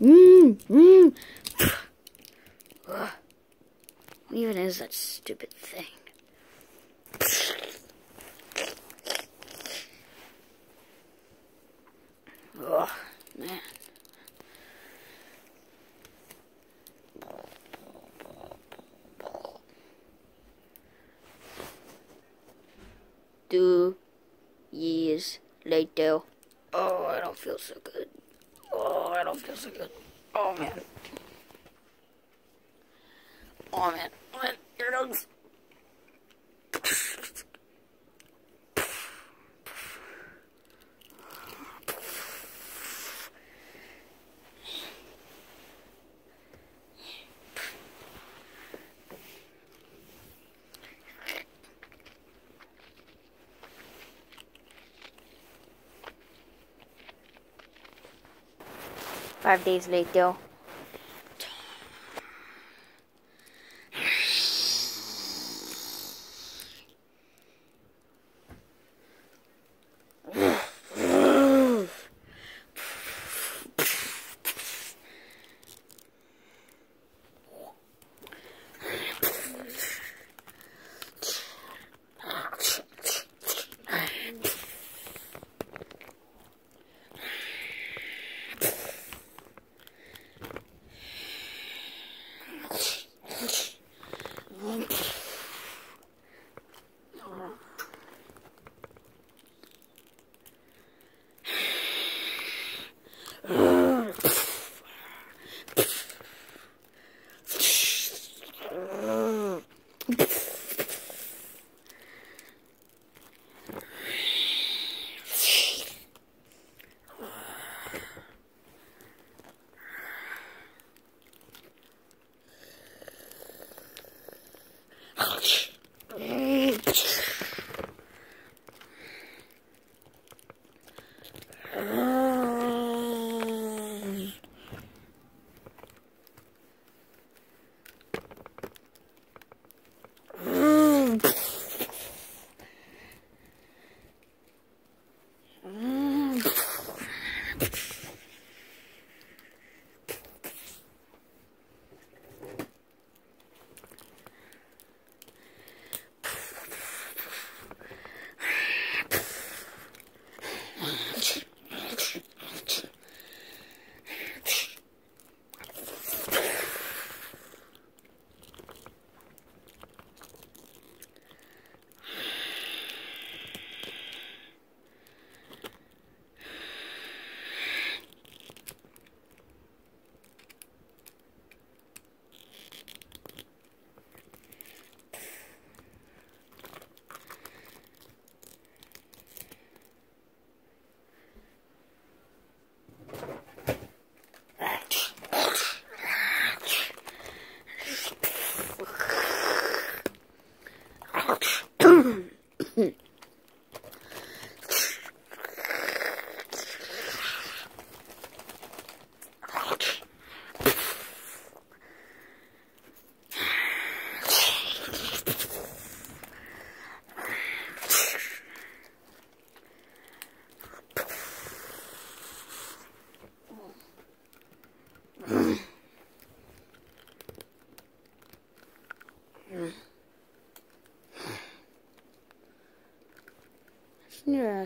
Mmm, mmm. What even is that stupid thing? Oh, man. Two years later. Oh, I don't feel so good. Oh, I don't feel so good. Oh, man. Oh, man. Oh, man. Your nose. Five days later. much.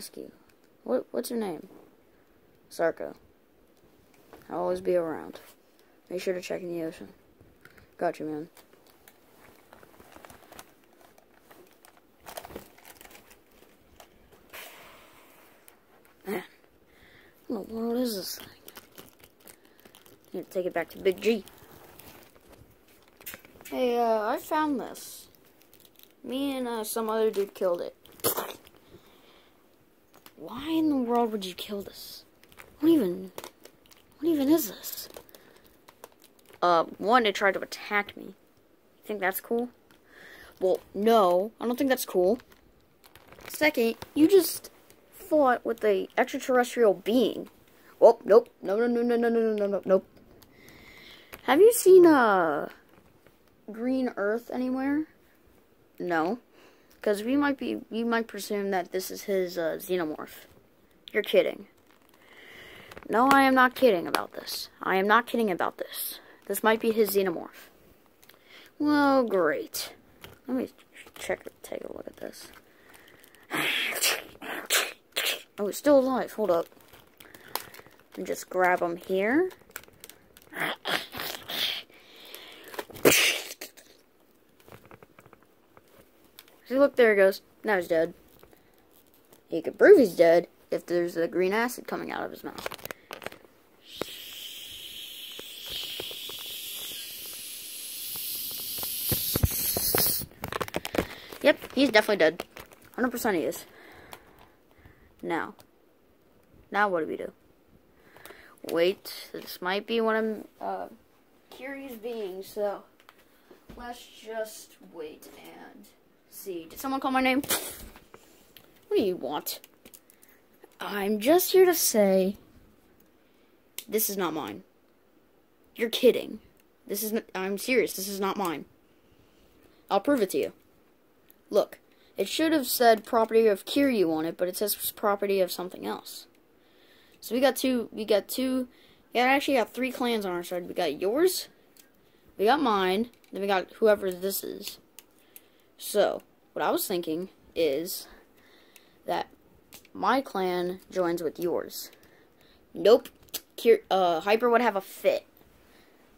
Ask you, what what's your name? Sarko. I'll always be around. Make sure to check in the ocean. Got you, man. Man, what the world is this thing? Need to take it back to Big G. Hey, uh, I found this. Me and uh, some other dude killed it. Why in world would you kill this? What even, what even is this? Uh, one, it tried to attack me. You think that's cool? Well, no, I don't think that's cool. Second, you just fought with a extraterrestrial being. Oh, nope, no, no, no, no, no, no, no, no, nope. Have you seen, uh, Green Earth anywhere? No. Because we might be, we might presume that this is his uh, xenomorph. You're kidding. No, I am not kidding about this. I am not kidding about this. This might be his xenomorph. Well, great. Let me check, take a look at this. Oh, he's still alive. Hold up. And just grab him here. See, look, there he goes. Now he's dead. He could prove he's dead if there's a green acid coming out of his mouth. Yep, he's definitely dead. 100% he is. Now. Now what do we do? Wait, this might be one of uh, curious beings, so let's just wait and see. Did someone call my name? What do you want? I'm just here to say this is not mine. You're kidding. This is I'm serious. This is not mine. I'll prove it to you. Look, it should have said property of Kiryu on it, but it says property of something else. So we got two, we got two, yeah, actually got three clans on our side. We got yours, we got mine, then we got whoever this is. So, what I was thinking is that my clan joins with yours. Nope. Uh, Hyper would have a fit.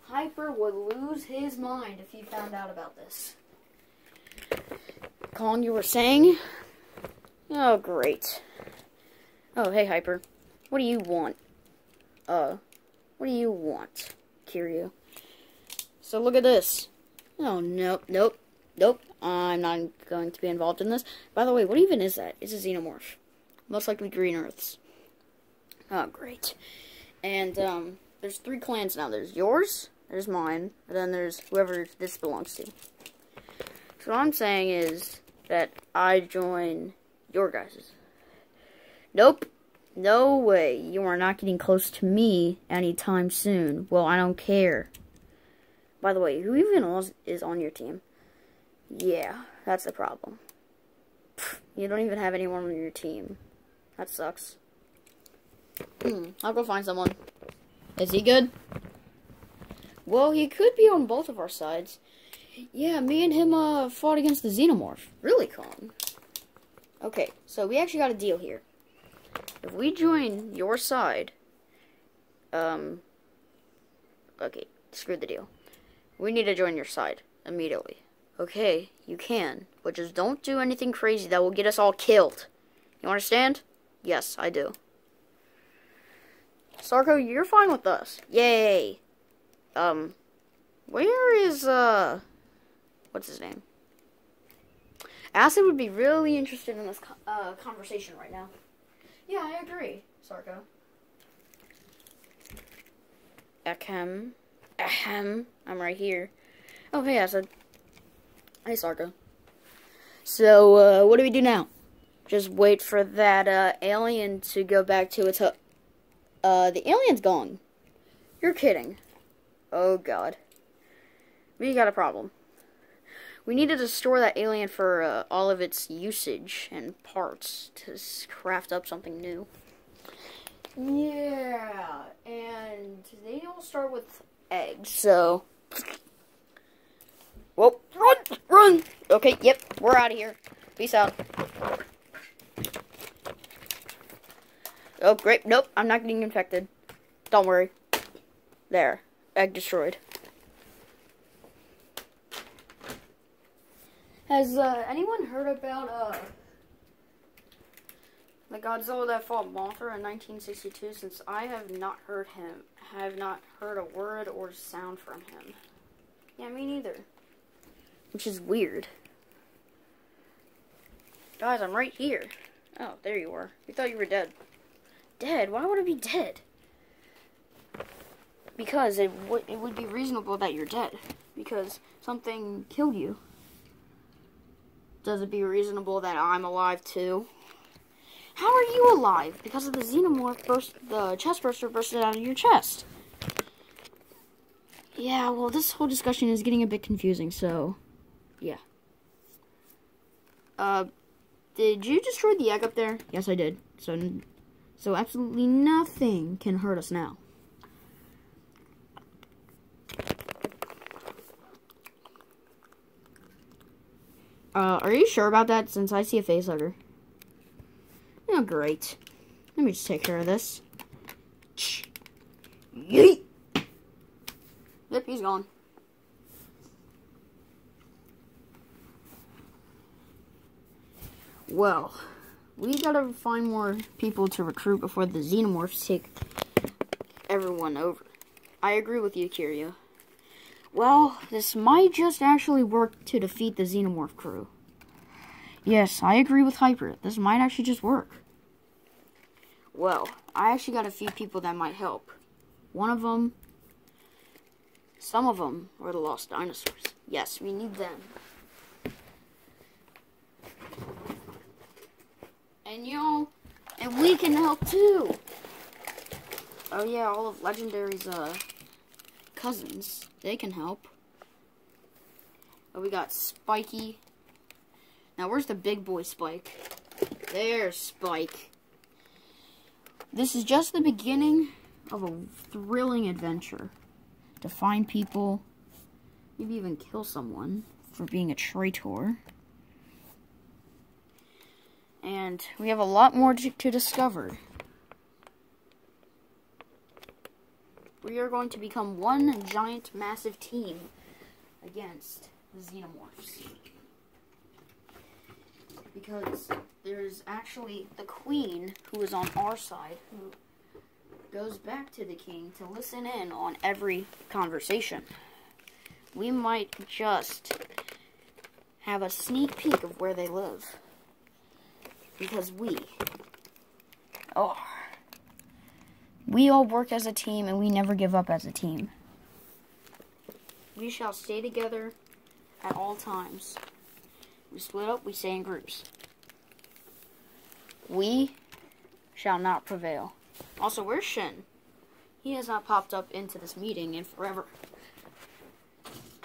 Hyper would lose his mind if he found out about this. Colin, you were saying? Oh, great. Oh, hey, Hyper. What do you want? Uh, what do you want, Kiryu? So look at this. Oh, nope, nope, nope. I'm not going to be involved in this. By the way, what even is that? It's a xenomorph. Most likely green earths. Oh, great. And, um, there's three clans now. There's yours, there's mine, and then there's whoever this belongs to. So what I'm saying is, that I join your guys's. Nope. No way. You are not getting close to me anytime soon. Well, I don't care. By the way, who even is on your team? Yeah, that's the problem. You don't even have anyone on your team. That sucks. Hmm, I'll go find someone. Is he good? Well, he could be on both of our sides. Yeah, me and him uh, fought against the Xenomorph. Really calm. Okay, so we actually got a deal here. If we join your side, um, okay, screw the deal. We need to join your side immediately. Okay, you can, but just don't do anything crazy that will get us all killed. You understand? Yes, I do. Sarko, you're fine with us. Yay. Um, where is, uh, what's his name? Acid would be really interested in this uh, conversation right now. Yeah, I agree, Sarko. Ahem. Ahem. I'm right here. Oh, hey, Acid. Hey, Sarko. So, uh, what do we do now? Just wait for that, uh, alien to go back to its... Uh, the alien's gone. You're kidding. Oh, God. We got a problem. We needed to store that alien for uh, all of its usage and parts to craft up something new. Yeah, and they all start with eggs, so... Whoa, run, run! Okay, yep, we're out of here. Peace out. Oh, great. Nope, I'm not getting infected. Don't worry. There. Egg destroyed. Has uh, anyone heard about uh, the Godzilla that fought Mothra in 1962? Since I have not heard him, have not heard a word or sound from him. Yeah, me neither. Which is weird. Guys, I'm right here. Oh, there you are. We thought you were dead. Dead? Why would I be dead? Because it would it would be reasonable that you're dead. Because something killed you. Does it be reasonable that I'm alive too? How are you alive? Because of the xenomorph burst, the chest burster bursted out of your chest. Yeah, well, this whole discussion is getting a bit confusing, so, yeah. Uh, did you destroy the egg up there? Yes, I did. So, So absolutely nothing can hurt us now. Uh, are you sure about that? Since I see a face hugger. Oh, great. Let me just take care of this. Yeet! Yep, he's gone. Well, we gotta find more people to recruit before the xenomorphs take everyone over. I agree with you, Kiryu. Well, this might just actually work to defeat the xenomorph crew. Yes, I agree with Hyper. This might actually just work. Well, I actually got a few people that might help. One of them, some of them are the lost dinosaurs. Yes, we need them. And know, and we can help too. Oh yeah, all of Legendary's uh cousins, they can help. Oh, we got Spiky. Now where's the big boy Spike? There's Spike. This is just the beginning of a thrilling adventure. To find people, maybe even kill someone for being a traitor. And we have a lot more to, to discover. We are going to become one giant, massive team against the Xenomorphs. Because there's actually the Queen, who is on our side, who goes back to the King to listen in on every conversation. We might just have a sneak peek of where they live. Because we are. We all work as a team and we never give up as a team. We shall stay together at all times. We split up, we stay in groups. We shall not prevail. Also, where's Shin? He has not popped up into this meeting in forever.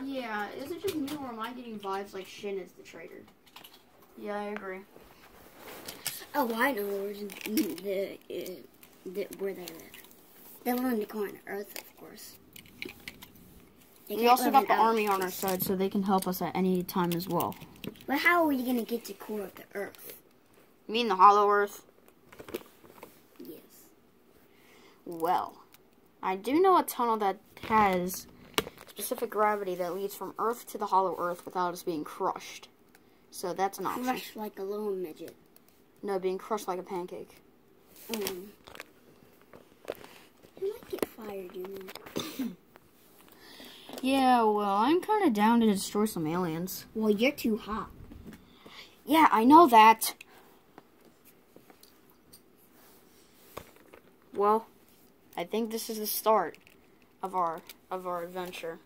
Yeah, is it just me or am I getting vibes like Shin is the traitor? Yeah, I agree. Oh, I know where the, the, uh, the where they live. They live in the corner of Earth, of course. We also got the army on our side, so they can help us at any time as well. But how are we gonna get to core of the Earth? You mean the Hollow Earth? Yes. Well, I do know a tunnel that has specific gravity that leads from Earth to the Hollow Earth without us being crushed. So that's an option. Crush like a little midget. No, being crushed like a pancake. Mm. I might get fired, you know. Yeah, well, I'm kind of down to destroy some aliens. Well, you're too hot. Yeah, I know that. Well, I think this is the start of our of our adventure.